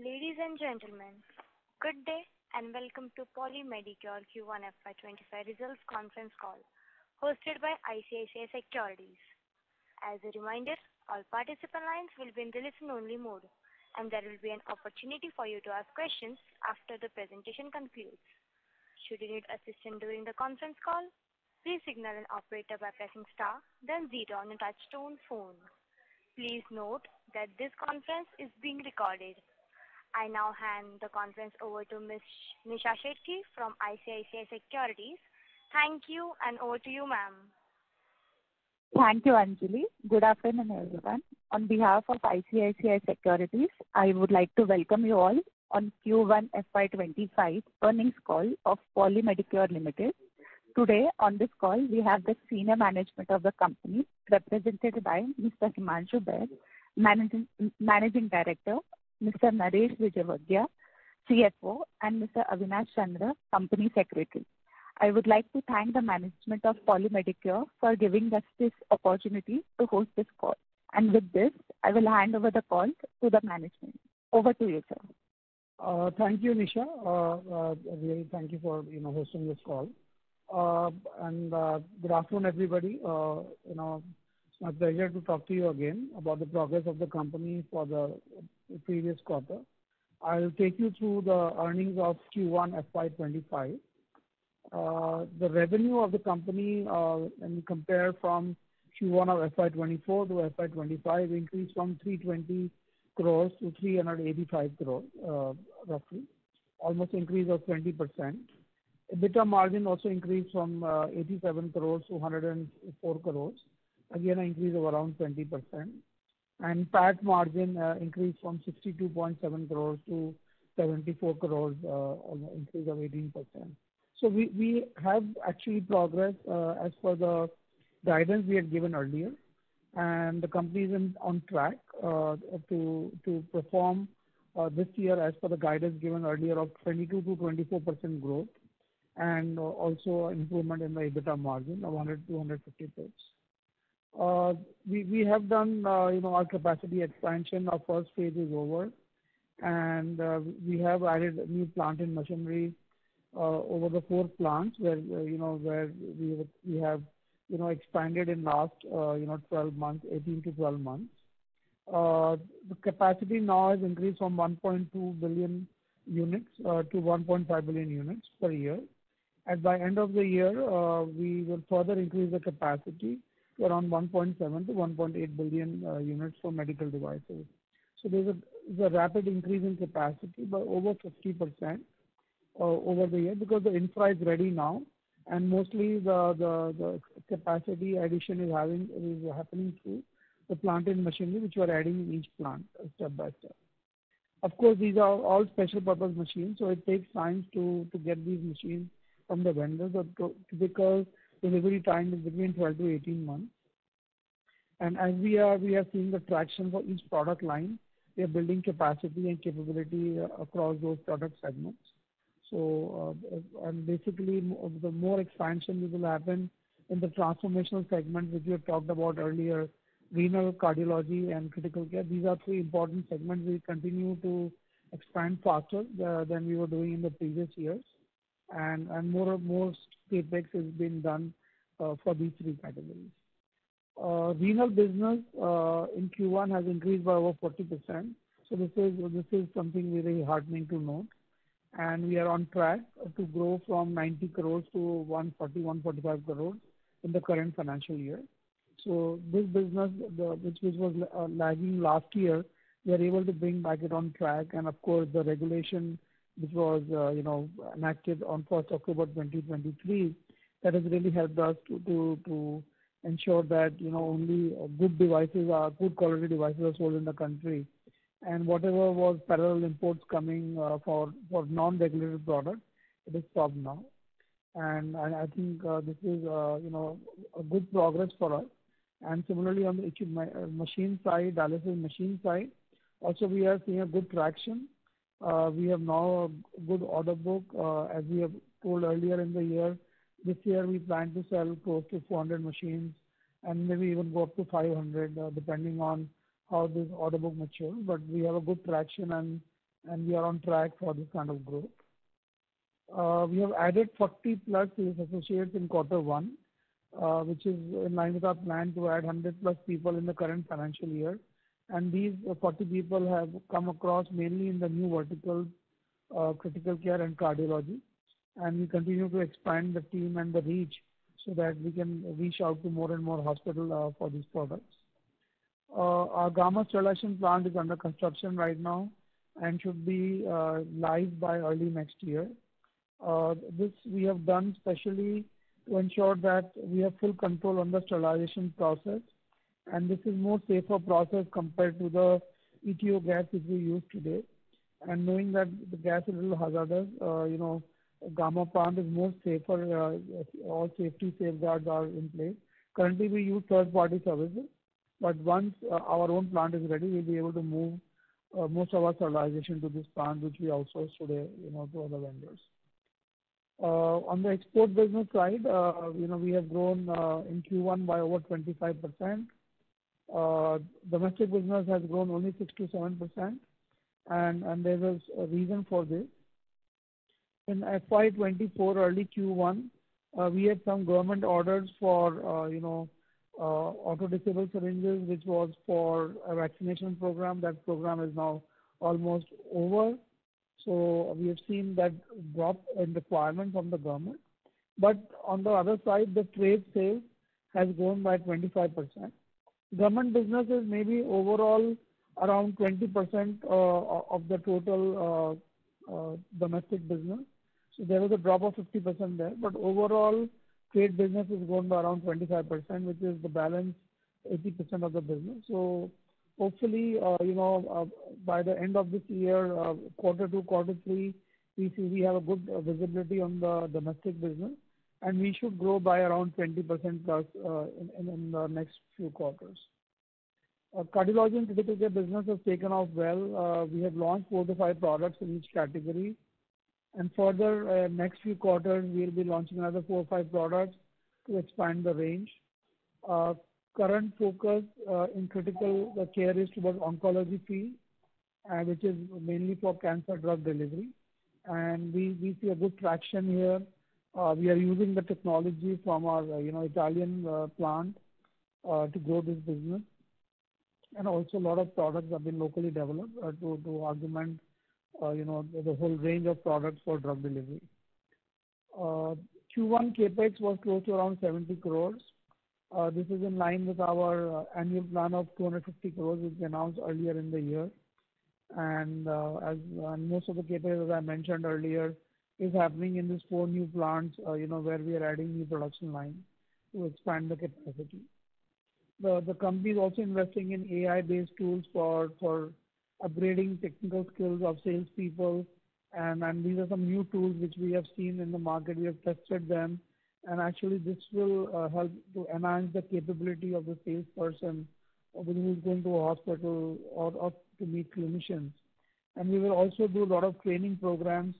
Ladies and gentlemen, good day and welcome to Poly Medicure Q1 FY 2025 results conference call hosted by ICICI Securities. As a reminder, all participant lines will be in the listen-only mode, and there will be an opportunity for you to ask questions after the presentation concludes. Should you need assistance during the conference call, please signal an operator by pressing star, then zero on a touch-tone phone. Please note that this conference is being recorded. I now hand the conference over to Ms. Nisha Shetty from ICICI Securities. Thank you, and over to you, ma'am. Thank you, Anjali. Good afternoon, everyone. On behalf of ICICI Securities, I would like to welcome you all on Q1 FY 2025 earnings call of Poly Medicure Limited. Today, on this call, we have the senior management of the company represented by Mr. Himanshu Baid, Managing Director, Mr. Naresh Vijayvargiya, CFO, and Mr. Avinash Chandra, Company Secretary. I would like to thank the management of Poly Medicure for giving us this opportunity to host this call. And with this, I will hand over the call to the management. Over to you, sir. Uh, thank you, Nisha. Uh, uh, really, thank you for you know hosting this call. And good afternoon, everybody. It's my pleasure to talk to you again about the progress of the company for the previous quarter. I'll take you through the earnings of Q1 FY 2025. Uh, the revenue of the company, uh, when you compare from Q1 of FY 2024 to FY 2025, increased from 320 crore to 385 crore, uh, roughly, almost increase of 20%. EBITDA margin also increased from 87 crore to 104 crore, again, an increase of around 20%. And PAT margin uh, increased from 62.7 crores to 74 crore, an uh, increase of 18%. So we we have actually progressed uh, as per the guidance we had given earlier, and the company is on track to to perform this year as per the guidance given earlier of 22%-24% growth and also improvement in the EBITDA margin of 100 to 150 basis points. Uh, we we have done uh you know our capacity expansion. Our first phase is over, and uh, we have added a new plant and machinery uh, over the four plants where uh you know where we have you know expanded in last 12 months, 18-12 months. The capacity now has increased from 1.2 billion units to 1.5 billion units per year. By end of the year, we will further increase the capacity to around 1.7-1.8 billion uh, units for medical devices. So there's a there's a rapid increase in capacity by over 50% uh, over the year because the infra is ready now, and mostly the the capacity addition is having, is happening through the plant and machinery, which we are adding in each plant uh, step by step. Of course, these are all special-purpose machines, so it takes time to to get these machines from the vendors because delivery time is between 12-18 months. And As we are we are seeing the traction for each product line, we are building capacity and capability across those product segments. So, uh, and Basically, the more expansion will happen in the transformational segment, which we have talked about earlier, renal, cardiology, and critical care. These are three important segments. We continue to expand faster than we were doing in the previous years, and and More, more CapEx has been done uh, for these three categories. Uh, renal business uh, in Q1 has increased by over 40%. So this is this is something very heartening to note. And we are on track to grow from 90 crore to 140-145 crore in the current financial year. So this business, which was lagging last year, we are able to bring back it on track. And of course, the regulation, which was uh you know enacted on 1st October 2023, that has really helped us to to ensure that you know, only good devices, good quality devices are sold in the country. And whatever was parallel imports coming for non-regulated products, it is stopped now. And I think this is uh you know a good progress for us. And similarly, on the machine side, dialysis machine side, also we are seeing a good traction. Uh, we have now a good order book. Uh, as we have told earlier in the year, this year we plan to sell close to 400 machines and maybe even go up to 500, uh, depending on how this order book matures. But we have a good traction, and and we are on track for this kind of growth. We have added 40+ sales associates in quarter one, which is in line with our plan to add 100+ people in the current financial year. And these 40 people have come across mainly in the new verticals, uh, critical care and cardiology. And we continue to expand the team and the reach so that we can reach out to more and more hospital uh, for these products. Uh, our Gamma sterilization plant is under construction right now and should be live by early next year. This we have done specially to ensure that we have full control on the sterilization process, and this is more safer process compared to the ETO gas which we use today. And knowing that the gas is a little hazardous, uh, you know, Gamma plant is more safer, uh, all safety safeguards are in place. Currently, we use third-party services, but once uh, our own plant is ready, we'll be able to move most of our sterilization to this plant, which we outsource today, you know, to other vendors. On the export business side, you know, we have grown in Q1 by over 25%. Uh, domestic business has grown only 6%-7%, and there is a reason for this. In FY 2024 early Q1, uh, we had some government orders for, uh, you know, auto disable syringes, which was for a vaccination program. That program is now almost over. So we have seen that drop in requirement from the government. But on the other side, the trade sales has grown by 25%. Government business is maybe overall around 20% uh, of the total uh, uh, domestic business. So there was a drop of 50% there. But overall, trade business has grown by around 25%, which is the balance 80% of the business. So hopefully, you know, by the end of this year, quarter two, quarter three, we see we have a good visibility on the domestic business, and we should grow by around 20%+ plus uh, in the next few quarters. Our cardiology and critical care business has taken off well. Uh, we have launched four to five products in each category. And further, next few quarters, we'll be launching another four or five products to expand the range. Current focus in critical care is towards oncology field, which is mainly for cancer drug delivery. And we see a good traction here. Uh, we are using the technology from our, uh, you know, Italian uh, plant to grow this business. And also a lot of products have been locally developed to augment, you know, the whole range of products for drug delivery. Q1 CapEx was close to around 70 crores. This is in line with our annual plan of 250 crores, which we announced earlier in the year. And as most of the CapEx, as I mentioned earlier, is happening in these four new plants, uh, you know, where we are adding new production lines to expand the capacity. The company is also investing in AI-based tools for for upgrading technical skills of salespeople. And these are some new tools which we have seen in the market. We have tested them. And actually this will uh, help to enhance the capability of the salesperson when he's going to a hospital or to meet clinicians. And we will also do a lot of training programs,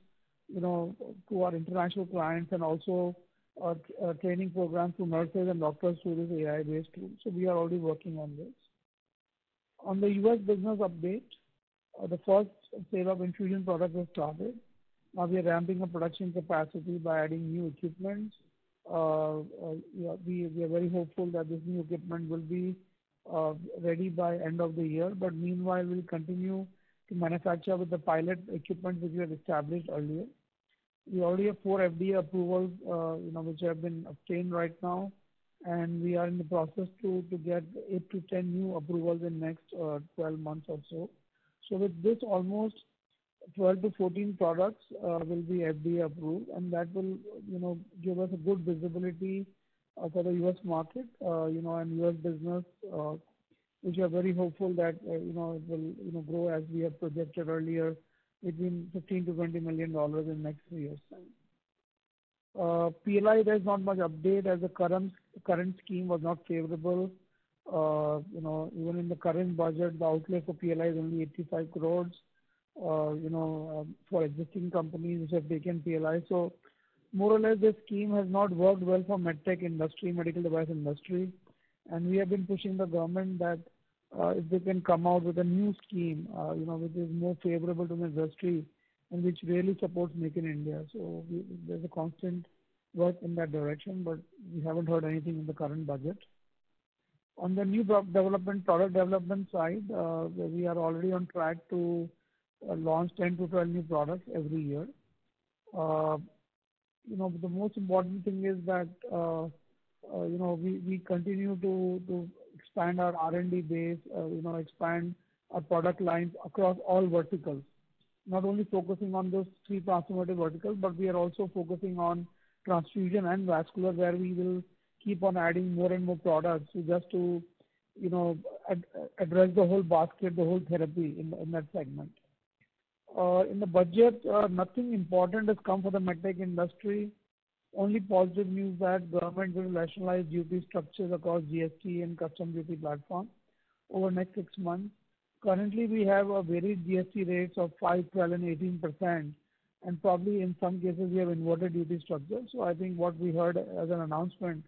you know, to our international clients and also our training programs to nurses and doctors through this AI-based tool. So we are already working on this. On the U.S. business update, uh, the first sale of infusion product has started. Now we are ramping up production capacity by adding new equipment. We are very hopeful that this new equipment will be ready by end of the year. But meanwhile, we'll continue to manufacture with the pilot equipment which we have established earlier. We already have four FDA approvals, uh, you know, which have been obtained right now, and we are in the process to to get eight to 10 new approvals in next uh, 12 months or so. So with this, almost 12-14 products uh, will be FDA approved, and that will, you know, give us a good visibility for the U.S. market, you know, and U.S. business, which we are very hopeful that, uh, you know, it will, you know, grow as we have projected earlier between $15 million-$20 million in next three years' time. Uh, PLI, there's not much update as the current current scheme was not favorable. Uh, you know, even in the current budget, the outlay for PLI is only 85 crores, you know, um, for existing companies which have taken PLI. So more or less, this scheme has not worked well for MedTech industry, medical device industry. And we have been pushing the government that Uh, if they can come out with a new scheme, uh, you know, which is more favorable to the industry and which really supports Make in India. So there's a constant work in that direction, but we haven't heard anything in the current budget. On the new development, product development side, uh, we are already on track to launch 10-12 new products every year. You know, the most important thing is that, you know, we continue to expand our R&D base, uh, you know, expand our product lines across all verticals. Not only focusing on those three transformative verticals, but we are also focusing on transfusion and vascular, where we will keep on adding more and more products just to, you know, address the whole basket, the whole therapy in that segment. Uh, in the budget, uh, nothing important has come for the MedTech industry. Only positive news that government will rationalize duty structures across GST and custom duty platform over next six months. Currently, we have a varied GST rates of 5%, 12%, and 18%, and probably in some cases we have inverted duty structure. I think what we heard as an announcement,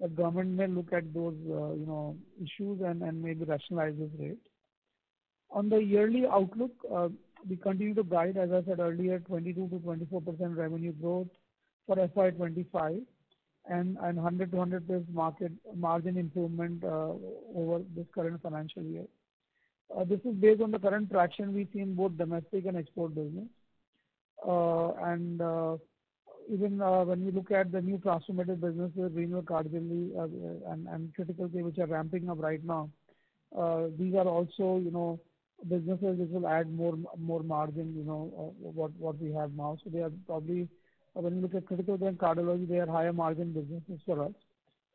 that government may look at those, uh, you know, issues and maybe rationalize this rate. On the yearly outlook, uh, we continue to guide, as I said earlier, 22%-24% revenue growth for FY 2025 and 100-200 basis market margin improvement uh, over this current financial year. Uh, this is based on the current traction we see in both domestic and export business. Uh, and even when we look at the new transformative businesses, renal, cardiology, and critical care, which are ramping up right now, these are also, you know, businesses which will add more more margin, you know, what we have now. So they are probably, when you look at critical care and cardiology, they are higher margin businesses for us.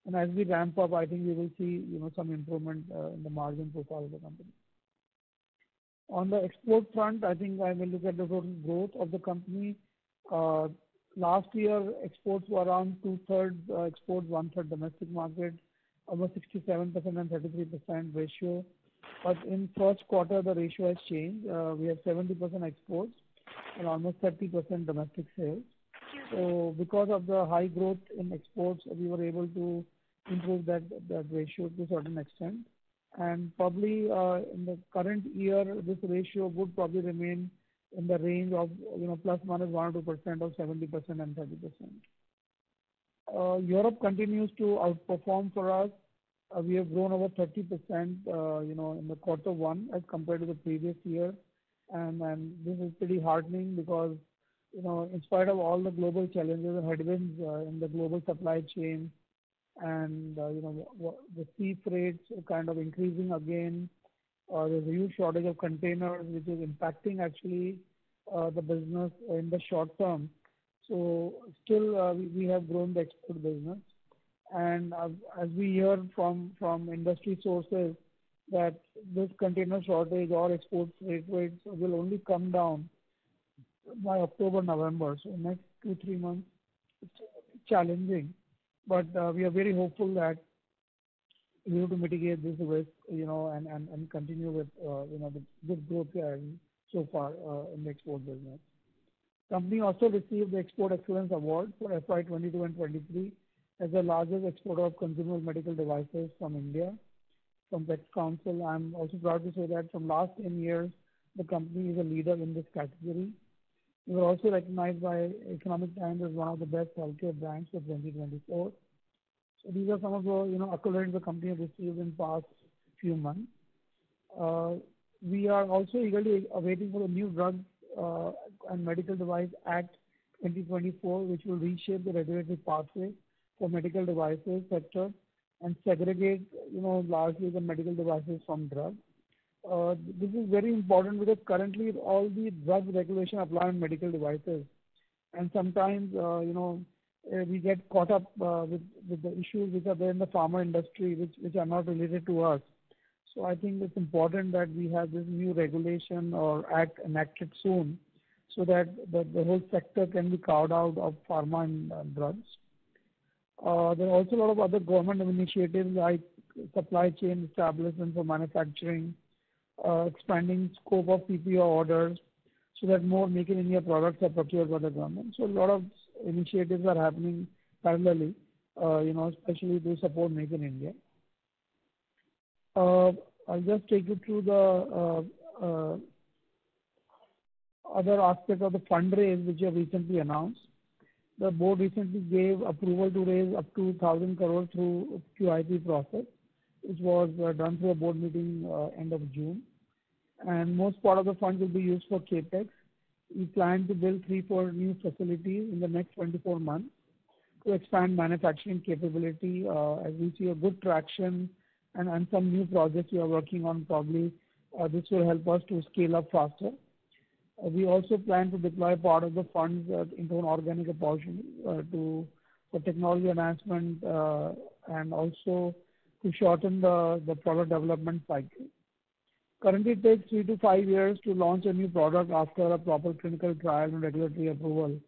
And as we ramp up, I think we will see, you know, some improvement uh, in the margin profile of the company. On the export front, I think I will look at the total growth of the company. Uh, last year, exports were around 2/3 export, 1/3 domestic market, almost 67% and 33% ratio. But in first quarter, the ratio has changed. Uh, we have 70% exports and almost 30% domestic sales. So because of the high growth in exports, we were able to improve that ratio to a certain extent. And probably, uh, in the current year, this ratio would probably remain in the range of, you know, ±1% or 2% of 70% and 30%. Uh, Europe continues to outperform for us. Uh, we have grown over 30%, you know, in the quarter one as compared to the previous year. And this is pretty heartening because, you know, in spite of all the global challenges and headwinds, uh, in the global supply chain and, uh, you know, the sea freights kind of increasing again, uh, there's a huge shortage of containers which is impacting actually, the business in the short term. So still, we have grown the export business. And as we hear from industry sources that this container shortage or export freight rates will only come down by October, November. So next two, three months, it's challenging. But uh, we are very hopeful that we're able to mitigate this risk, you know, and continue with, uh, you know, the good growth so far uh, in the export business. Company also received the Export Excellence Award for FY 2022 and 2023 as the largest exporter of consumer medical devices from India from PLEXCONCIL. I'm also proud to say that from last 10 years, the company is a leader in this category. We were also recognized by Economic Times as one of the best healthcare brands for 2024. So These are some of the, you know, accolades the company has received in past few months. Uh, we are also eagerly awaiting for the new Drugs uh, and Medical device Act 2024, which will reshape the regulatory pathway for medical devices sector and segregate, you know, largely the medical devices from drugs. Uh, this is very important because currently all the drug regulation apply on medical devices. And sometimes, uh, you know, uh, we get caught up with the issues which are there in the pharma industry, which are not related to us. So I think it's important that we have this new regulation or act enacted soon so that the whole sector can be carved out of pharma and drugs. There are also a lot of other government initiatives like supply chain establishment for manufacturing, Uh, expanding scope of PPO orders so that more Make in India products are procured by the government. So a lot of initiatives are happening parallelly, uh, you know, especially to support Make in India. Uh, I'll just take you through the other aspect of the fundraise which we have recently announced. The board recently gave approval to raise up to 1,000 crore through QIP process, which was done through a board meeting end of June. And most part of the funds will be used for CapEx. We plan to build three, four new facilities in the next 24 months to expand manufacturing capability. Uh, as we see a good traction and some new projects we are working on, probably uh, this will help us to scale up faster. Uh, we also plan to deploy part of the funds into an organic opportunity for technology enhancement and also to shorten the product development cycle. Currently, it takes three to five years to launch a new product after a proper clinical trial and regulatory approval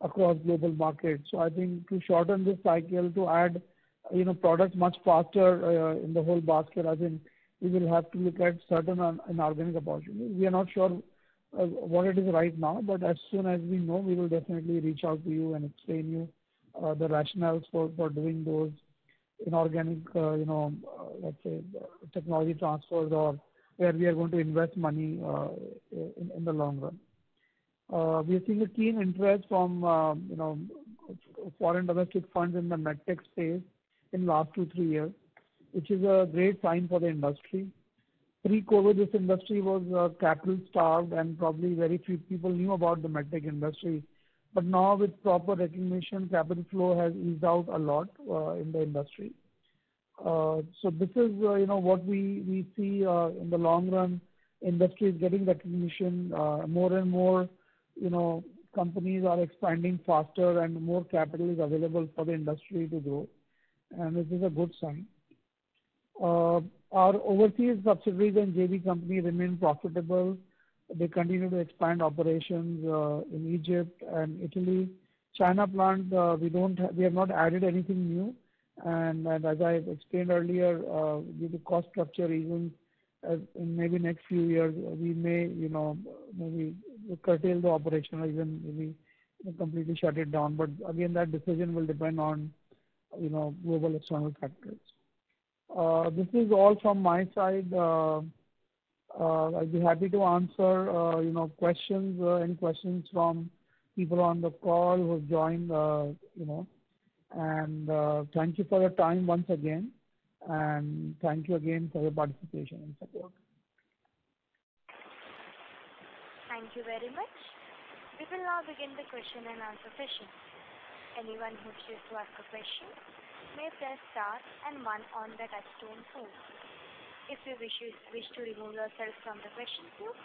across global markets. So I think to shorten this cycle, to add you know, products much faster uh, in the whole basket, I think we will have to look at certain uh, inorganic opportunities. We are not sure uh, what it is right now, but as soon as we know, we will definitely reach out to you and explain you the rationales for doing those inorganic, you know, let's say, technology transfers or where we are going to invest money uh, in the long run. Uh, we are seeing a keen interest from uh, foreign domestic funds in the MedTech space in last two, three years, which is a great sign for the industry. Pre-COVID, this industry was capital-starved and probably very few people knew about the MedTech industry. But now with proper recognition, capital flow has eased out a lot in the industry. Uh, this is uh you know what we see uh, in the long run. Industry is getting recognition. Uh, more and more you know, companies are expanding faster and more capital is available for the industry to grow, and this is a good sign. Our overseas subsidiaries and JV company remain profitable. They continue to expand operations in Egypt and Italy. China plant, uh we don't we have not added anything new. And as I explained earlier, uh, due to cost structure reasons, maybe next few years, we may you know, uh maybe curtail the operation or even maybe completely shut it down. But again, that decision will depend on you know global external factors. Uh, this is all from my side. Uh, I'll be happy to answer uh, you know, questions, any questions from people on the call who have joined. And uh, thank you for your time once again, and thank you again for your participation and support. Thank you very much. We will now begin the question and answer session. Anyone who wishes to ask a question may press star and one on the touchtone phone. If you wish to remove yourself from the question queue,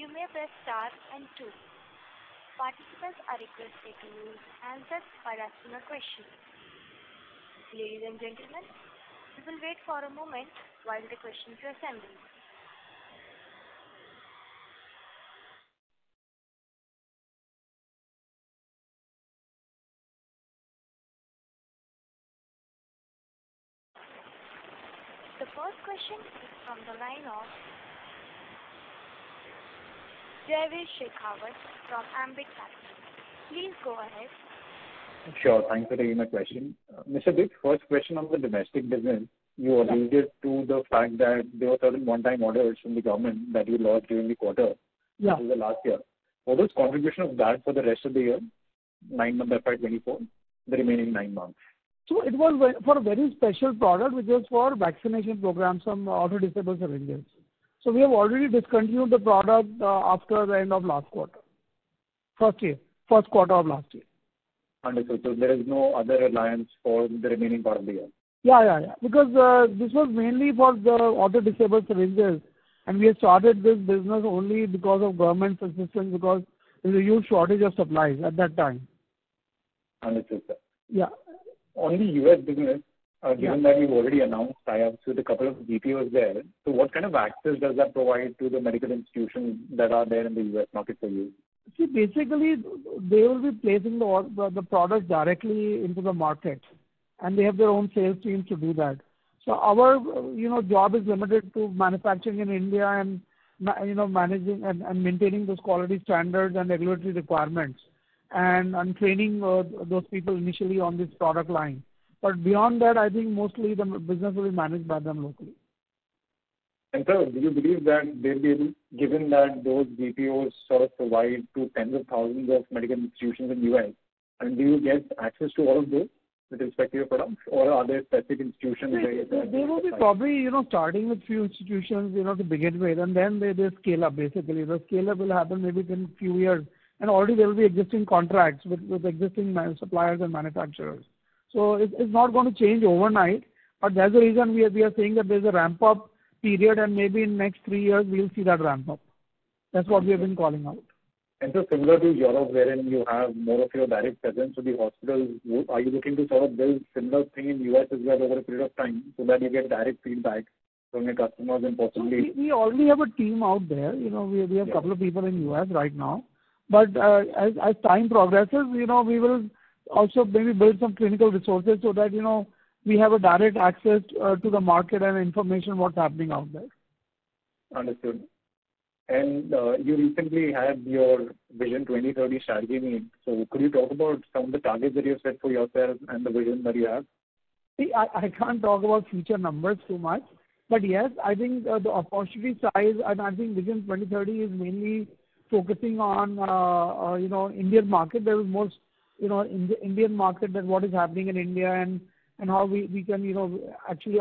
you may press star and two. Participants are requested to use handsets while asking a question. Ladies and gentlemen, we will wait for a moment while the questions are assembled. The first question is from the line of Jaiveer Shekhawat from Ambit Capital. Please go ahead. Sure. Thanks for taking my question. Uh, Mr. Vik, first question on the domestic business. You alluded to the fact that there were certain one-time orders from the government that you lost during the quarter. Yeah. Over the last year. What was contribution of that for the rest of the year, nine months FY 2024, the remaining nine months? So It was for a very special product, which was for vaccination program, some auto-disable syringes. So we have already discontinued the product uh, after the end of last quarter. First year, first quarter of last year. Understood. So, there is no other reliance for the remaining part of the year. Yeah. Yeah. Yeah. Because uh, this was mainly for the auto-disabled syringes, and we have started this business only because of government assistance, because there's a huge shortage of supplies at that time. Understood, sir. Yeah. On the U.S. business, Uh, given that you've already announced tie-ups with a couple of GPOs there, So what kind of access does that provide to the medical institutions that are there in the U.S. market for you? See, basically, they will be placing the the product directly into the market, and they have their own sales team to do that. So our you know, job is limited to manufacturing in India and you know, managing and maintaining those quality standards and regulatory requirements, and training uh, those people initially on this product line. But beyond that, I think mostly the business will be managed by them locally. And sir, do you believe that they'll be able, given that those GPOs sort of provide to tens of thousands of medical institutions in U.S., and do you get access to all of those with respect to your products? Or are there specific institutions where- They will be probably, you know, starting with few institutions, you know, to begin with, and then they scale up, basically. The scale-up will happen maybe in few years. And already there will be existing contracts with existing suppliers and manufacturers. So it's not gonna change overnight, but that's the reason we are saying that there's a ramp-up period, and maybe in next three years we'll see that ramp up. That's what we have been calling out. And so similar to Europe, wherein you have more of your direct presence with the hospitals, are you looking to sort of build similar thing in U.S. as well over a period of time so that you get direct feedback from your customers and possibly? We already have a team out there. You know, we have a couple of people in U.S. right now. But uh, as time progresses, you know, we will also maybe build some clinical resources so that, you know, we have a direct access uh, to the market and information what's happening out there. Understood. And uh you recently had your Vision 2030 strategy meet. So could you talk about some of the targets that you have set for yourself and the vision that you have? See, I I can't talk about future numbers too much. But yes, I think uh, the opportunity size, and I think Vision 2030 is mainly focusing on, uh, you know, Indian market. There is most, you know, in the Indian market that what is happening in India and how we can, you know, actually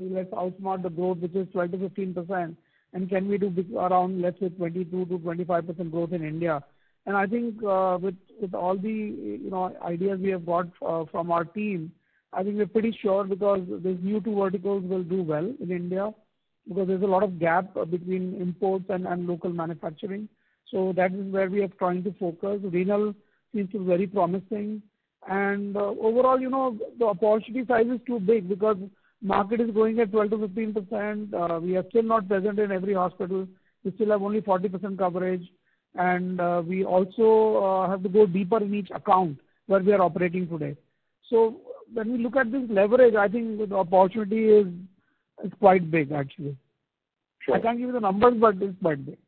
let's outsmart the growth, which is 12%-15%. And can we do around, let's say, 22%-25% growth in India. And I think, uh, with all the, you know, ideas we have got uh, from our team, I think we're pretty sure because these new two verticals will do well in India because there's a lot of gap between imports and local manufacturing. So that is where we are trying to focus. Renal seems to be very promising. And uh, overall, you know, the opportunity size is too big because market is growing at 12%-15%. Uh, we are still not present in every hospital. We still have only 40% coverage. And uh, we also have to go deeper in each account where we are operating today. So when we look at this leverage, I think the opportunity is quite big actually. Sure. I can't give you the numbers, but it's quite big.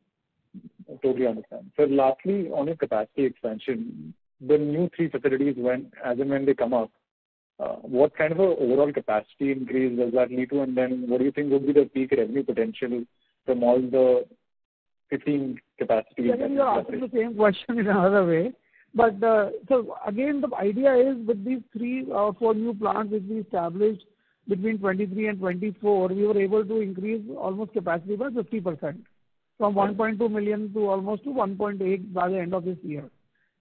I totally understand. Sir, lastly, on your capacity expansion, the new three facilities when, as and when they come up, what kind of a overall capacity increase does that lead to? And then what do you think would be the peak revenue potential from all the 15 capacities? You're asking the same question in another way. But uh so again, the idea is with these three, four new plants which we established between 2023 and 2024, we were able to increase almost capacity by 50%, from 1.2 million to almost to 1.8 by the end of this year.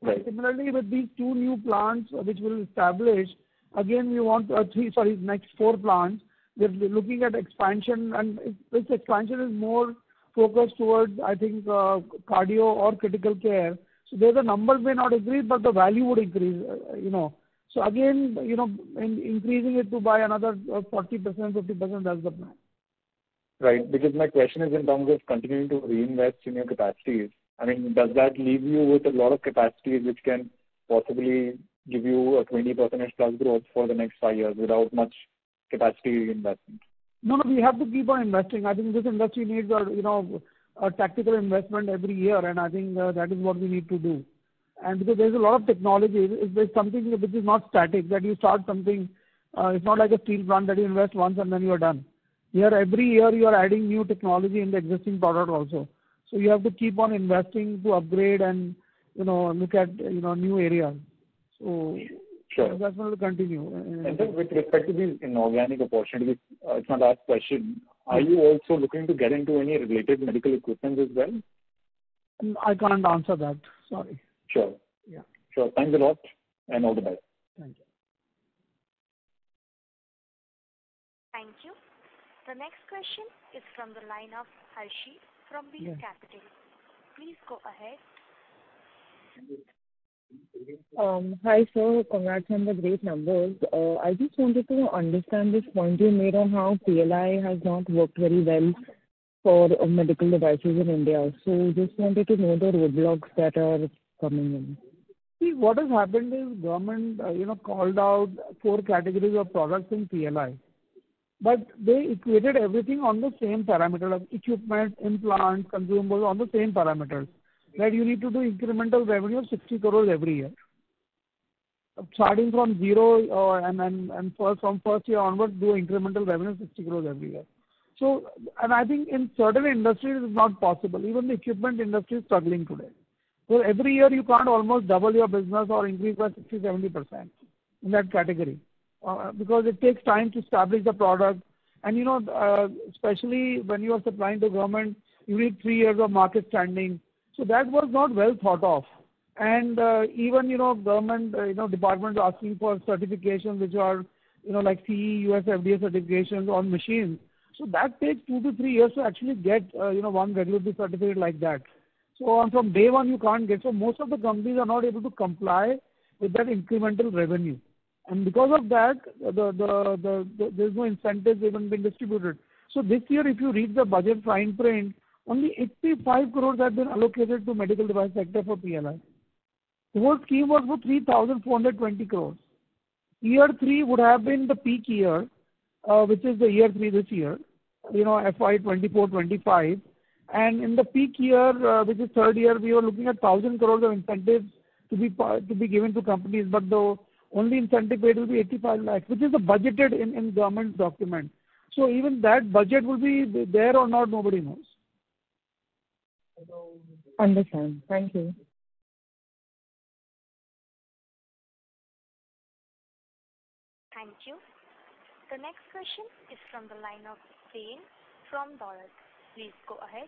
Right. Similarly, with these two new plants uh, which we'll establish, again, we want uh, three, sorry, next four plants. We're looking at expansion, and this expansion is more focused towards, I think, uh, cardio or critical care. There the numbers may not increase, but the value would increase, you know. So again, you know, increasing it to by another 40%, 50%, that's the plan. Right. Because my question is in terms of continuing to reinvest in your capacities. I mean, does that leave you with a lot of capacities which can possibly give you a 20%+ plus growth for the next five years without much capacity investment? No, no, we have to keep on investing. I think this industry needs a, you know, a tactical investment every year, and I think uh, that is what we need to do. And because there's a lot of technology, there's something which is not static, that you start something, uh, it's not like a steel plant that you invest once and then you are done. Here, every year you are adding new technology in the existing product also. So you have to keep on investing to upgrade and, you know, look at, you know, new areas. So sure. Investment will continue. And with respect to these inorganic opportunities, uh, it's my last question. Are you also looking to get into any related medical equipment as well? Mm, I can't answer that. Sorry. Sure. Yeah. Sure. Thanks a lot, and all the best. Thank you. Thank you. The next question is from the line of Harshi from Beat Capital. Please go ahead. Um, hi, sir. Congrats on the great numbers. Uh, I just wanted to understand this point you made on how PLI has not worked very well for uh, medical devices in India. So just wanted to know the roadblocks that are coming in. See, what has happened is government, uh, you know, called out four categories of products in PLI. But they equated everything on the same parameter, like equipment, implants, consumables, on the same parameters. That you need to do incremental revenue of 60 crores every year. Starting from zero, uh, and then from first year onwards, do incremental revenue of 60 crores every year. So, and I think in certain industries it's not possible. Even the equipment industry is struggling today. So every year you can't almost double your business or increase by 60%, 70% in that category, Uh, because it takes time to establish the product. And you know, uh, especially when you are supplying to government, you need three years of market standing. So that was not well thought of. And uh, even, you know, government, you know, departments asking for certifications which are, you know, like CE, US FDA certifications on machines. So that takes two to three years to actually get, you know, one regulatory certificate like that. So from day one you can't get. So most of the companies are not able to comply with that incremental revenue. And because of that, there's no incentives even being distributed. So this year, if you read the budget fine print, only 85 crores have been allocated to medical device sector for PLI. The whole scheme was for 3,420 crores. Year three would have been the peak year, uh, which is the year three this year, you know, FY 2024-2025. In the peak year, uh, which is third year, we were looking at 1,000 crores of incentives to be to be given to companies, but the only incentive paid will be 85 lakhs, which is the budgeted in in government document. So even that budget will be there or not, nobody knows. Understand. Thank you. Thank you. The next question is from the line of Zain from Dolat. Please go ahead.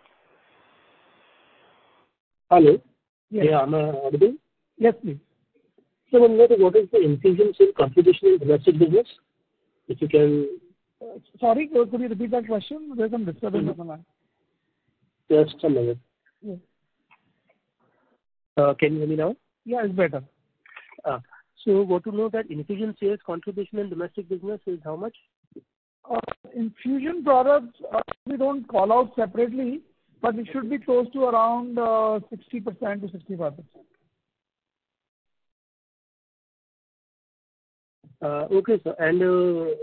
Hello. Yes. Yeah. Am I audible? Yes, please. What is the infusion sale contribution in domestic business? If you can. Uh, sorry, could you repeat that question? There's some disturbance on the line. Just a minute. Yes. Uh, can you hear me now? Yeah, it's better. Uh, Want to know that infusion sales contribution in domestic business is how much? Infusion products, we don't call out separately, but it should be close to around 60%-65%. Uh, okay, sir. And uh,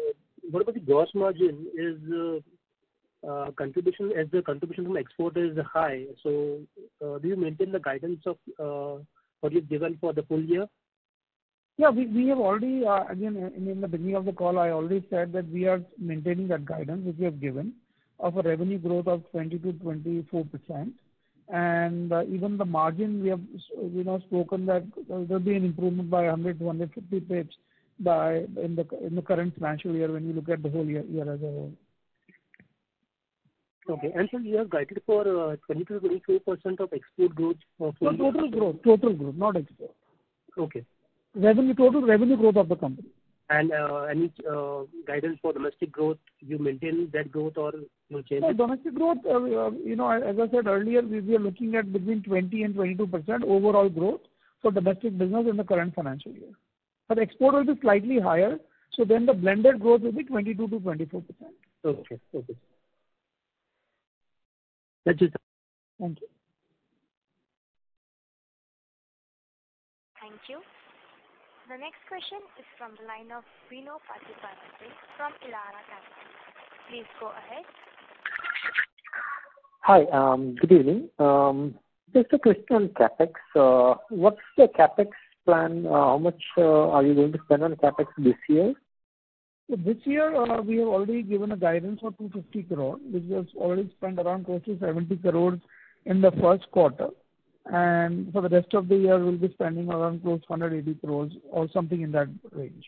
what about the gross margin? Is uh, contribution, as the contribution from export is high, so do you maintain the guidance of what you've given for the full year? Yeah. We have already, again, in the beginning of the call, I already said that we are maintaining that guidance which we have given of a revenue growth of 20%-24%. And uh even the margin we have, spoken that there'll be an improvement by 100-150 basis points in the in the current financial year when you look at the whole year as a whole. Okay. Sir, you have guided for uh, 20%-24% of export growth for full year. No, total growth. Total growth, not export. Okay. Revenue, total revenue growth of the company. And uh any uh, guidance for domestic growth, you maintain that growth or you change it? Domestic growth, uh, you know, as I said earlier, we are looking at between 20 and 22% overall growth for domestic business in the current financial year. But export will be slightly higher, so then the blended growth will be 22%-24%. Okay. Okay. That's it. Thank you. Thank you. The next question is from the line of Bino Pathiparampil from Elara Capital. Please go ahead. Hi. Um, good evening. Um, just a question on CapEx. Uh, what's the CapEx plan? Uh, how much uh, are you going to spend on CapEx this year? This year, uh, we have already given a guidance of 250 crore, which we have already spent around close to 70 crores in the first quarter. And for the rest of the year, we'll be spending around close to 180 crores or something in that range.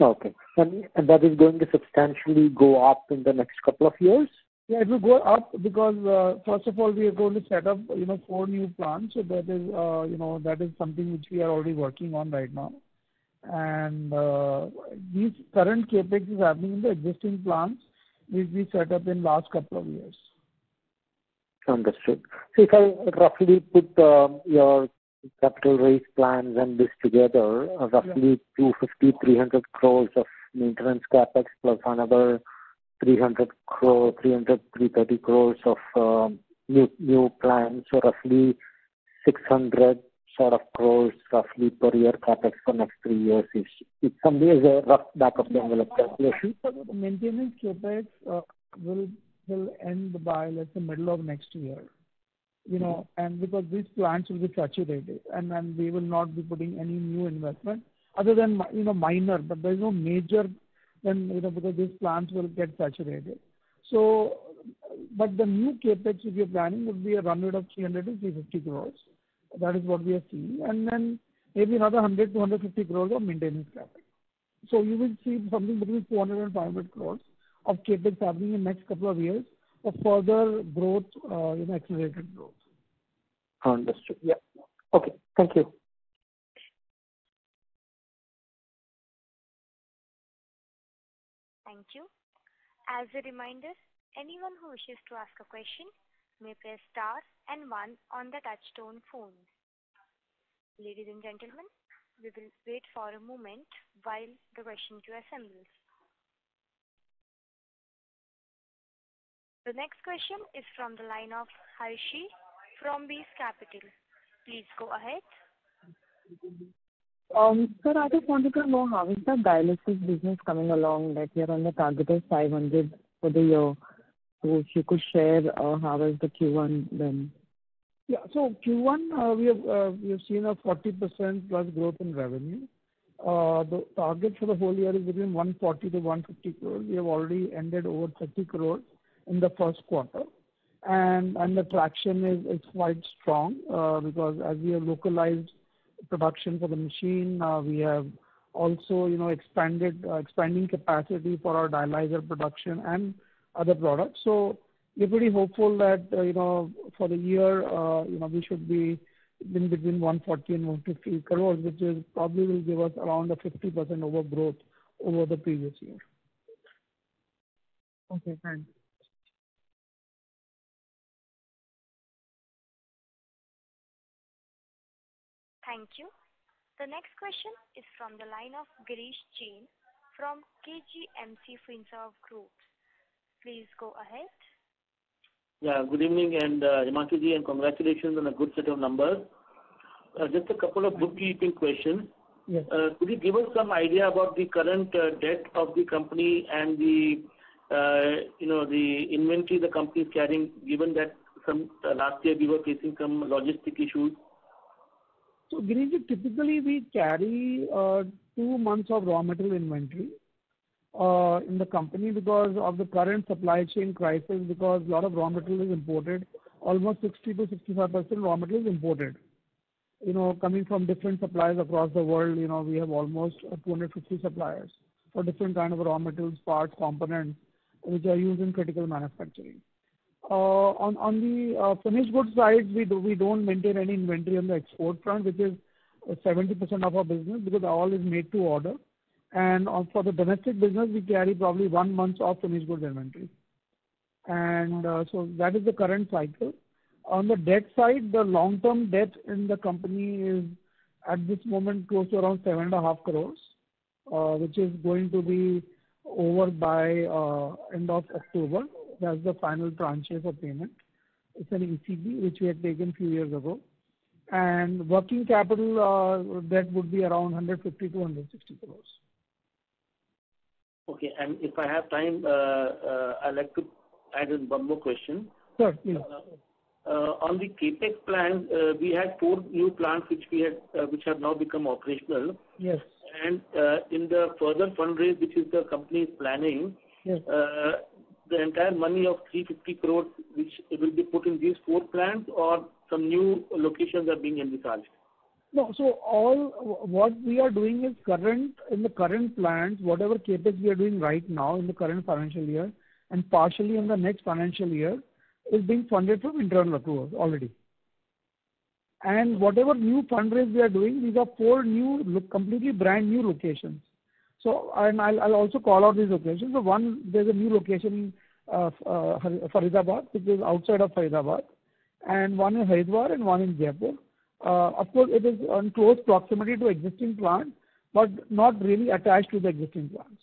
Okay. And that is going to substantially go up in the next couple of years? Yeah, it will go up because, uh, first of all, we are going to set up, you know, four new plants. So that is, uh, you know, that is something which we are already working on right now. And uh these current CapEx is happening in the existing plants which we set up in last couple of years. Understood. So if I roughly put um, your capital raise plans and this together. Uh, roughly 250 crores-300 crores of maintenance CapEx plus another 300 crore-330 crores of um, new plans. So roughly 600 sort of crores roughly per year CapEx for next three years something as a rough back of the envelope calculation. Maintenance CapEx uh, will end by, let's say, middle of next year. You know, and because these plants will be saturated, and then we will not be putting any new investment other than you know, minor, but there's no major then, you know, because these plants will get saturated. So but the new CapEx which we are planning would be a run rate of 300 crore-350 crore. That is what we are seeing. And then maybe another 100 crore-150 crore of maintenance CapEx. So you will see something between 400 crore and 500 crore of CapEx happening in the next couple of years for further growth, uh, you know, accelerated growth. Understood. Yeah. Okay. Thank you. As a reminder, anyone who wishes to ask a question may press star and one on the touchtone phone. Ladies and gentlemen, we will wait for a moment while the question queue assembles. The next question is from the line of Harshi from Beast Capital. Please go ahead. Um, sir, I just wanted to know how is the dialysis business coming along that you're on the target of 500 for the year. So if you could share, uh, how is the Q1 then? Yeah. So Q1, uh, we have uh we have seen a 40%+ plus growth in revenue. Uh, the target for the whole year is between 140 crore-150 crore. We have already ended over 30 crore in the first quarter. And and the traction is is quite strong because as we have localized production for the machine, uh, we have also, you know, expanded uh, expanding capacity for our dialyzer production and other products. So we're pretty hopeful that, uh, you know, for the year, you know, we should be in between 140 and 150 crores, which is probably will give us around a 50% over growth over the previous year. Okay, thanks. Thank you. The next question is from the line of Girish Jain from KJMC Finserv Group. Please go ahead. Yeah, good evening, uh, Himanshu Ji, and congratulations on a good set of numbers. Uh, just a couple of bookkeeping questions. Yes. Uh, could you give us some idea about the current debt of the company and the, you know, the inventory the company is carrying, given that some last year we were facing some logistic issues? Girish, typically we carry uh, two months of raw material inventory uh, in the company because of the current supply chain crisis, because a lot of raw material is imported. Almost 60%-65% raw material is imported. You know, coming from different suppliers across the world, you know, we have almost 250 suppliers for different kind of raw materials, parts, components, which are used in critical manufacturing. Uh, on the uh, finished goods side, we we don't maintain any inventory on the export front, which is uh, 70% of our business because all is made to order. For the domestic business, we carry probably one month of finished goods inventory. And uh so that is the current cycle. On the debt side, the long-term debt in the company is at this moment close to around 7.5 crore, which is going to be over by end of October. That's the final tranche of payment. It's an ECB which we had taken few years ago. And working capital uh, debt would be around 150 to 160 crores. Okay. And if I have time, uh, uh, I'd like to add in one more question. Sure. Please. On the CapEx plan, uh, we had four new plants which we had, uh, which have now become operational. Yes. And In the further fundraise which is the company is planning. Yes. The entire money of 350 crore, which will be put in these four plants or some new locations are being envisaged? No. So all what we are doing is current, in the current plants, whatever CapEx we are doing right now in the current financial year and partially in the next financial year, is being funded from internal accruals already. And whatever new fundraise we are doing, these are four new completely brand new locations. So and I'll also call out these locations. So one, there's a new location, Uh, Faridabad, which is outside of Faridabad, and one in Haridwar and one in Jaipur. Uh, of course, it is in close proximity to existing plant, but not really attached to the existing plants.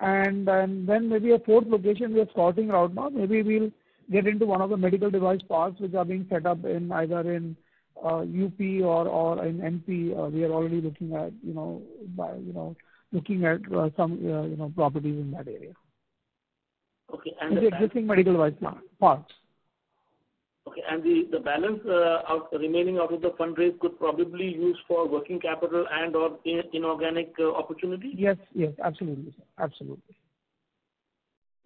And then maybe a fourth location we are scouting out now. Maybe we'll get into one of the medical device parks which are being set up in either in uh, UP or or in MP. We are already looking at, you know, by you know looking at uh some you know, properties in that area. Okay. And the existing medical device parks. Okay. And the the balance uh, remaining out of the fundraise could probably use for working capital and/or inorganic uh, opportunity? Yes. Yes. Absolutely, sir. Absolutely.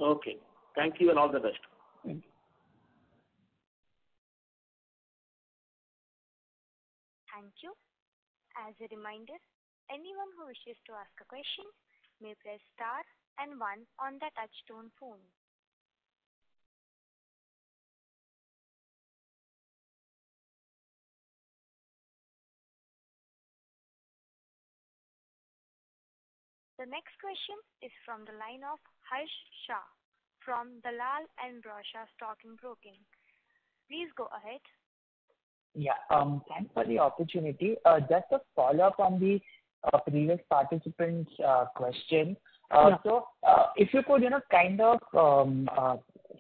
Okay. Thank you and all the best. Thank you. Thank you. As a reminder, anyone who wishes to ask a question may press star and one on the touchtone phone. The next question is from the line of Harsh Shah from Dalal & Broacha Stock Broking. Please go ahead. Yeah. Um thanks for the opportunity. Uh just a follow-up on the previous participant's question. Uh, yeah. Uh, if you could, you know, kind of, um, uh,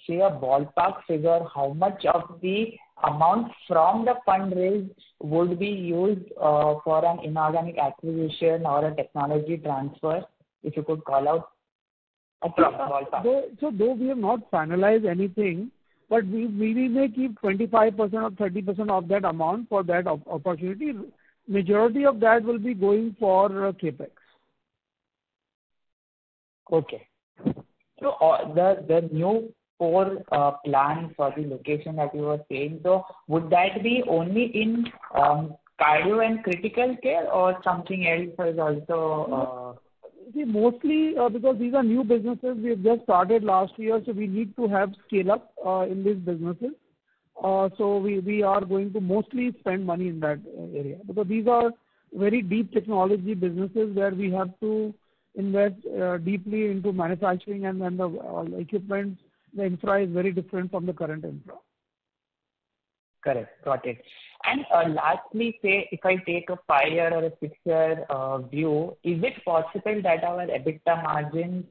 say a ballpark figure, how much of the amount from the fundraise would be used for an inorganic acquisition or a technology transfer, if you could call out a ballpark? So so though we have not finalized anything, but we we may keep 25% or 30% of that amount for that opportunity. Majority of that will be going for CapEx. Okay. So uh the the new four uh, plans for the location that you were saying, So would that be only in um, cardio and critical care or something else is also? Uh, See, mostly, uh, because these are new businesses, we have just started last year, so we need to have scale up in these businesses. Uh so we are going to mostly spend money in that area. Because these are very deep technology businesses where we have to invest uh, deeply into manufacturing and then the equipment, the infra is very different from the current infra. Correct. Got it. And uh, lastly, say if I take a five-year or a six-year uh, view, is it possible that our EBITDA margin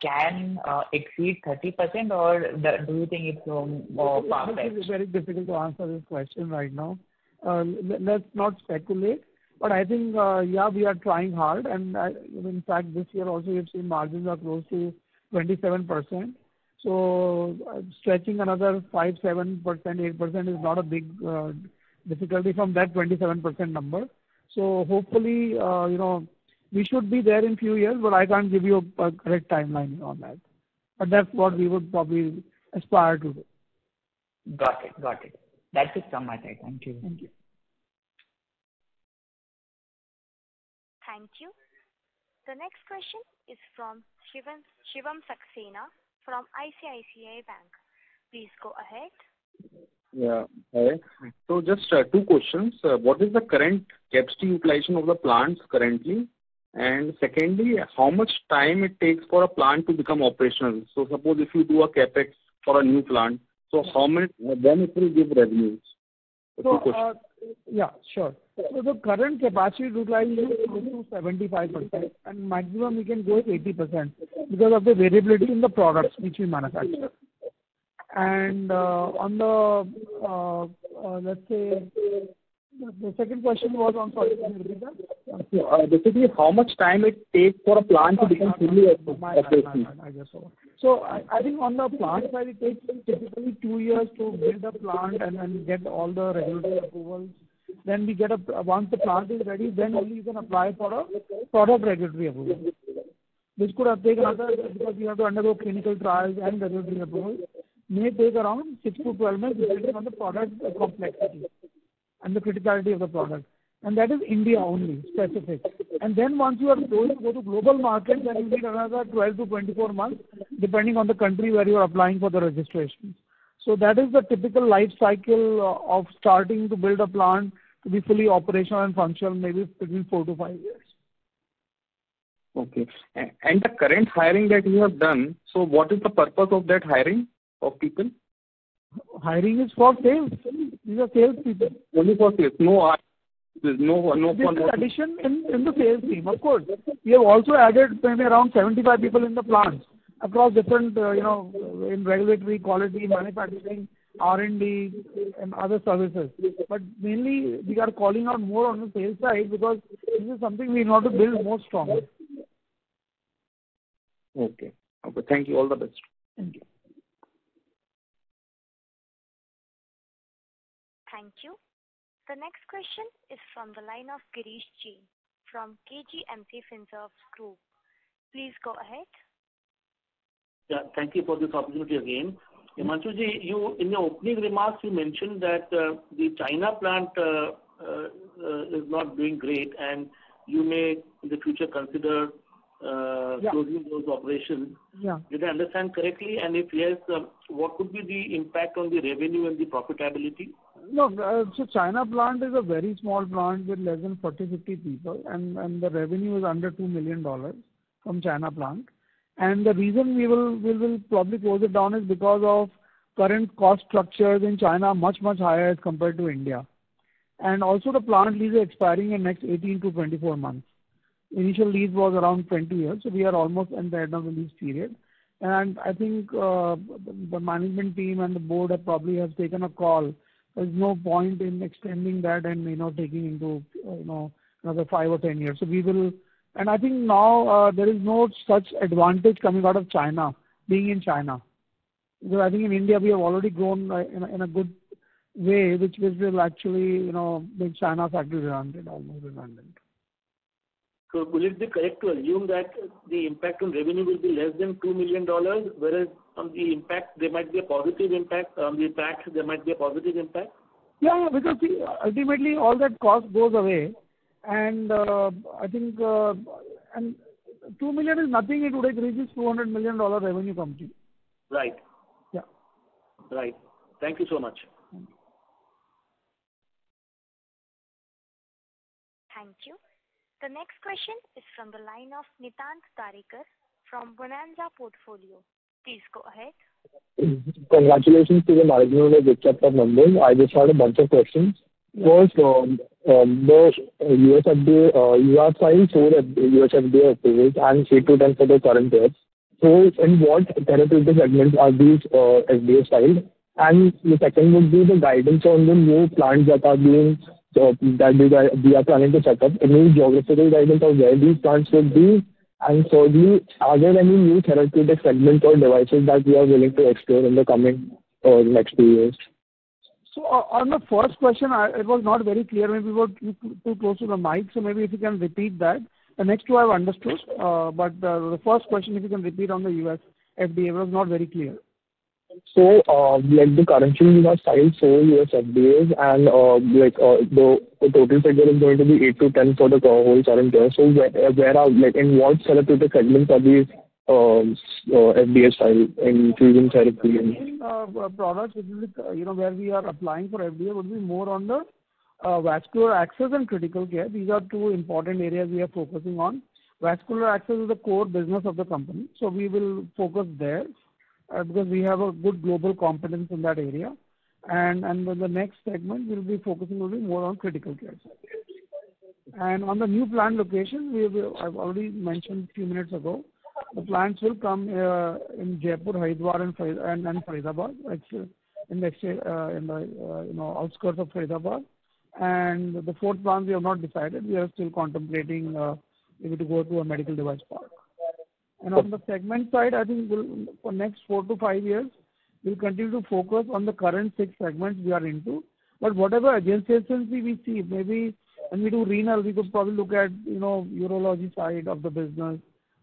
can exceed 30% or do you think it's more far-fetched? It's very difficult to answer this question right now. Let's not speculate. I think, uh, yeah, we are trying hard and, uh, in fact, this year also you've seen margins are close to 27%. So, uh, stretching another 5, 7%, 8% is not a big difficulty from that 27% number. So hopefully, you know, we should be there in few years, but I can't give you a correct timeline on that. But that's what we would probably aspire to do. Got it. Got it. That's it from my side. Thank you. Thank you. Thank you. The next question is from Shivam Saxena from ICICI Bank. Please go ahead. Yeah. Hi. So, just uh, two questions. Uh, what is the current capacity utilization of the plants currently? And secondly, how much time it takes for a plant to become operational? So suppose if you do a CapEx for a new plant, so how many when it will give revenues? Two questions. Uh, yeah, sure. So the current capacity utilization is close to 75%, and maximum we can go is 80% because of the variability in the products which we manufacture. And uh, on the, uh, uh, let's say, the second question was on, sorry, can you repeat that? Basically, how much time it takes for a plant to become fully operational? I guess so. I think on the plant side, it takes typically two years to build a plant and then get all the regulatory approvals. Once the plant is ready, then only you can apply for a product regulatory approval. This could have taken another, because you have to undergo clinical trials and regulatory approval, may take around six to 12 months depending on the product complexity and the criticality of the product. And that is India only, specific. And then once you are going to go to global markets, then you need another twelve to twenty-four months, depending on the country where you are applying for the registration. So that is the typical life cycle uh, of starting to build a plant to be fully operational and functional, maybe between four to five years. Okay. And the current hiring that you have done, so what is the purpose of that hiring of people? Hiring is for sales. These are sales people. Only for sales. No. Uh, uh, this is addition in the sales team, of course. We have also added maybe around 75 people in the plants across different, uh, you know, in regulatory, quality, manufacturing, R&D and other services. But mainly we are calling out more on the sales side because this is something we want to build more strongly. Okay. Okay. Thank you. All the best. Thank you. Thank you. The next question is from the line of Girish Jain from KJMC Financial Group. Please go ahead. Yeah. Thank you for this opportunity again. Himanshu Ji, in your opening remarks, you mentioned that uh, the China plant uh, uh, is not doing great, and you may, in the future, consider closing those operations. Yeah. Did I understand correctly? And if yes, what could be the impact on the revenue and the profitability? No. China plant is a very small plant with less than 40, 50 people, and the revenue is under $2 million from China plant. And the reason we will probably close it down is because of current cost structures in China, much, much higher as compared to India. And also the plant lease is expiring in next 18-24 months. Initial lease was around 20 years, so we are almost at the end of the lease period. And I think uh, the management team and the board have probably taken a call. There's no point in extending that and may not taking into uh, you know, another five or 10 years. I think now uh, there is no such advantage coming out of China, being in China. Because I think in India, we have already grown uh, in a good way, which will actually you know, make China factory almost redundant. So will it be correct to assume that the impact on revenue will be less than $2 million, whereas on the impact, there might be a positive impact, on the tax, there might be a positive impact? Yeah. Because ultimately, all that cost goes away. Uh, I think uh, and 2 million is nothing. It would have reached $200 million revenue company. Right. Yeah. Right. Thank you so much. Thank you. The next question is from the line of Nitant Tariker from Bonanza Portfolio. Please go ahead. Congratulations to the management on the good set of numbers. I just had a bunch of questions. First, uh, um, the uh, U.S. FDA, uh, you have filed four U.S. FDA approvals and eight to 10 for the current year. So in what therapeutic segments are these FDA filed? And the second would be the guidance on the new plants that are being that we are planning to set up. Any geographical guidance on where these plants would be? And thirdly, are there any new therapeutic segments or devices that we are willing to explore in the coming or next few years? So, on the first question, it was not very clear. Maybe we were too close to the mic, so maybe if you can repeat that. The next two I've understood. Uh, but the first question, if you can repeat on the U.S. FDA, was not very clear. So, uh, like, the Currently you have filed four U.S. FDAs and uh, like the total figure is going to be eight to 10 for the whole current year. So where are, like in what therapeutic segments are these Um, uh, FDAs filed in fusion therapy? Main uh, products You know where we are applying for FDA would be more on the uh, vascular access and critical care. These are two important areas we are focusing on. Vascular access is the core business of the company, so we will focus there because we have a good global competence in that area. And and the next segment we'll be focusing only more on critical care. And on the new plant location, we have I've already mentioned a few minutes ago, the plants will come uh, in Jaipur, Haridwar, and and Faridabad, actually, in the uh, uh, you know outskirts of Faridabad. And the fourth plant we have not decided. We are still contemplating maybe to go to a medical device park. And on the segment side, I think for next four to five years, we'll continue to focus on the current six segments we are into. But whatever adjacencies we see, maybe when we do renal, we could probably look at you know, urology side of the business.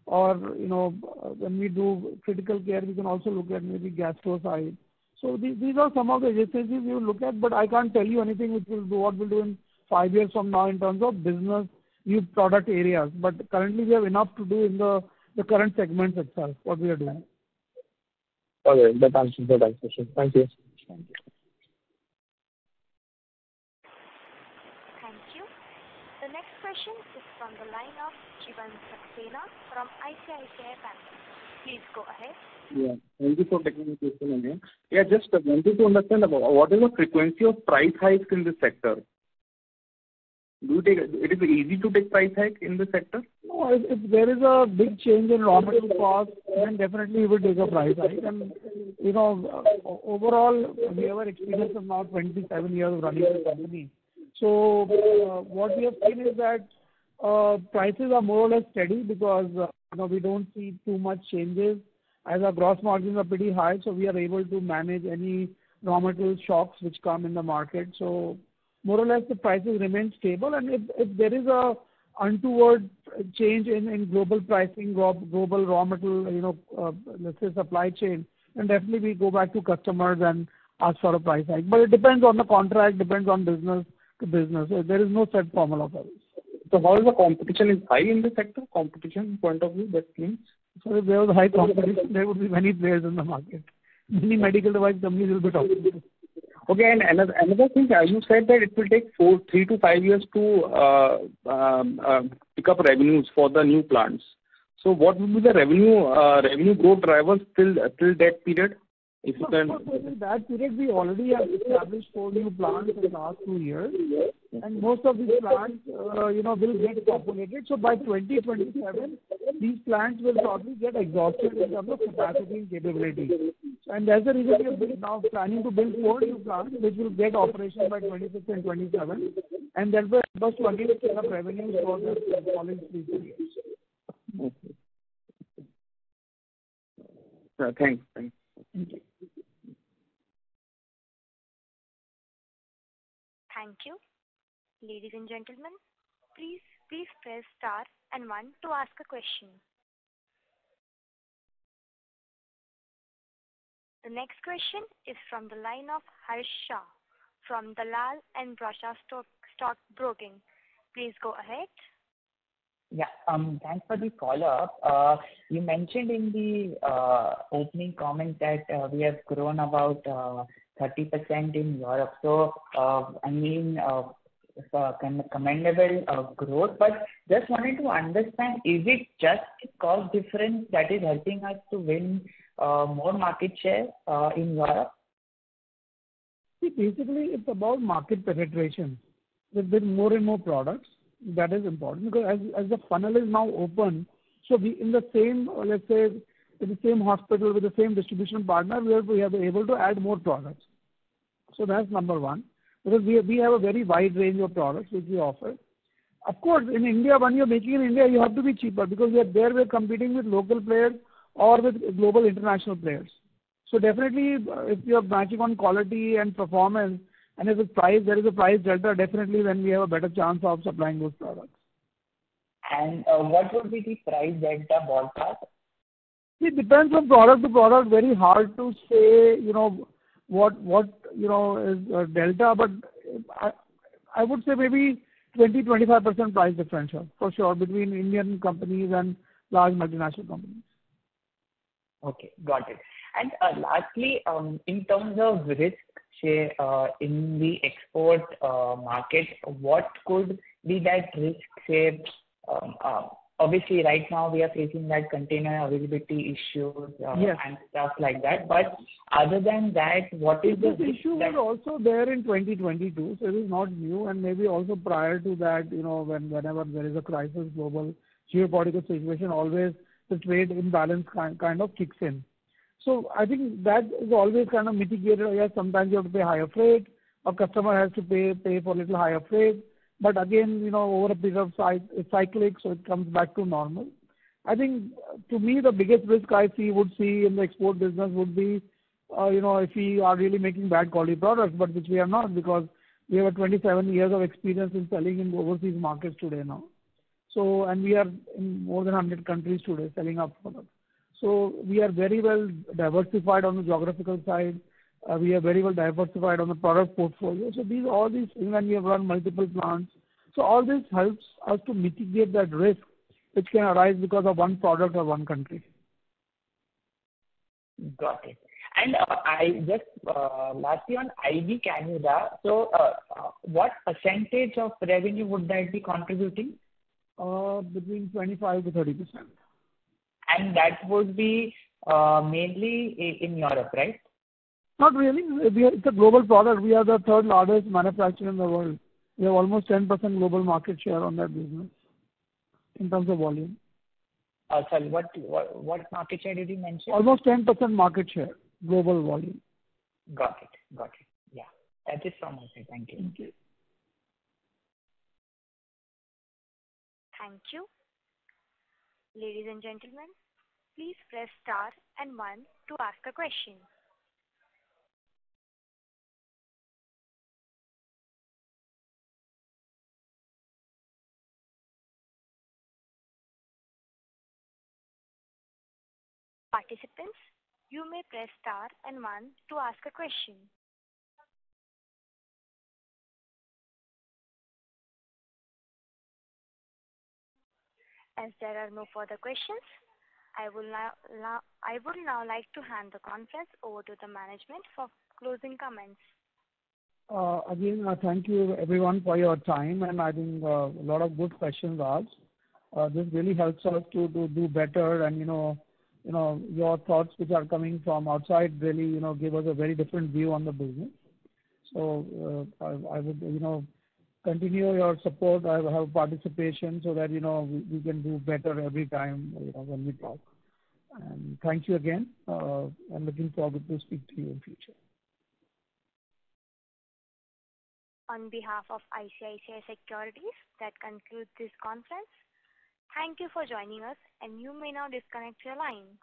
Or you know, uh when we do critical care, we can also look at maybe gastro side. So these are some of the adjacencies we will look at, but I can't tell you anything which will do what we'll do in five years from now in terms of business, new product areas. But currently, we have enough to do in the current segments itself, what we are doing. Okay. That answers the question. Thank you. Thank you. Thank you. The next question is from the line of Jeevan Saxena from ICICI Bank. Please go ahead. Yeah. Thank you for taking the question again. Yeah, just wanted to understand about what is the frequency of price hikes in this sector? Do you take It is easy to take price hike in this sector? No. If there is a big change in raw material cost, then definitely we will take a price hike. And you know, overall, we have an experience of now 27 years of running the company. So, uh, what we have seen is that prices are more or less steady because uh you know we don't see too much changes as our gross margins are pretty high, so we are able to manage any raw material shocks which come in the market. So more or less, the prices remain stable. And if there is a untoward change in global pricing, global raw material, you know, let's say supply chain, then definitely we go back to customers and ask for a price hike. But it depends on the contract, depends on business to business. There is no set formula for this. So how is the competition is high in the sector, competition point of view, that means? If there was high competition, there would be many players in the market. Many medical device companies will be talking. Okay. And another thing, uh, you said that it will take three to five years to uh, um, uh, pick up revenues for the new plants. So what will be the revenue revenue growth drivers till till that period, if you can? In that period, we already have established four new plants in the last two years. And most of these plants, uh, you know, will get populated. So by 2027, these plants will probably get exhausted in terms of capacity and capability. And that's the reason we are now planning to build four new plants, which will get operational by 2026 and 2027. That will help us to again scale up revenues for the following three years. Okay. Thanks. Thanks. Thank you. Thank you. Ladies and gentlemen, please please press star and one to ask a question. The next question is from the line of Harsh Shah from Dalal & Broacha Stock Broking. Please go ahead. Yeah. Um, thanks for the follow-up. Uh, you mentioned in the uh, opening comment that uh, we have grown about 30% in Europe. So, uh, I mean, uh, commendable uh, growth. But just wanted to understand, is it just cost difference that is helping us to win more market share in Europe? See, basically it's about market penetration. With more and more products, that is important because as the funnel is now open, so we in the same, let's say, in the same hospital with the same distribution partner, we are able to add more products. So that's number one. Because we have a very wide range of products which we offer. Of course, in India, when you're making in India, you have to be cheaper because we are there, we're competing with local players or with global international players. So definitely, uh, if you are matching on quality and performance and if it's price, there is a price delta, definitely then we have a better chance of supplying those products. And uh, what would be the price delta ballpark? It depends from product to product. Very hard to say, you know, what what you know is uh, delta. But I would say maybe 20%-25% price differential for sure between Indian companies and large multinational companies. Okay, got it. And uh, lastly, um, in terms of risk, say, uh, in the export market, what could be that risk, say, obviously right now we are facing that container availability issues. Uh, yes. Stuff like that. But other than that, what is the risk that? This issue was also there in 2022, so it is not new. And maybe also prior to that, you know, whenever there is a crisis, global geopolitical situation, always the trade imbalance kind of kicks in. So I think that is always kind of mitigated. Yes, sometimes you have to pay higher freight or customer has to pay pay for a little higher freight. But again, you know, over a period of time, it's cyclic, so it comes back to normal. I think to me, the biggest risk I see, would see in the export business would be, uh, you know, if we are really making bad quality products, but which we are not because we have 27 years of experience in selling in overseas markets today now. So and we are in more than 100 countries today selling our products. So we are very well diversified on the geographical side. Uh, we are very well diversified on the product portfolio. So these, all these, even when we have run multiple plants. So all this helps us to mitigate that risk which can arise because of one product or one country. Got it. And uh, I just uh, lastly on IV cannula. What percentage of revenue would that be contributing? Between 25%-30%. And that would be mainly in Europe, right? Not really. It's a global product. We are the third largest manufacturer in the world. We have almost 10% global market share on that business in terms of volume. Uh, sorry, what market share did you mention? Almost 10% market share, global volume. Got it. Got it. Yeah. That is from my side. Thank you. Thank you. Thank you. Ladies and gentlemen, please press star and one to ask a question. Participants, you may press star and one to ask a question. As there are no further questions, I would now like to hand the conference over to the management for closing comments. Uh, again, uh, thank you everyone for your time, and I think uh, a lot of good questions asked. This really helps us to do better and, you know, your thoughts which are coming from outside really, you know, give us a very different view on the business. So uh I would, you know, continue your support, have participation so that, you know, we can do better every time, you know, when we talk. And thank you again, and looking forward to speak to you in future. On behalf of ICICI Securities, that concludes this conference. Thank you for joining us, and you may now disconnect your line.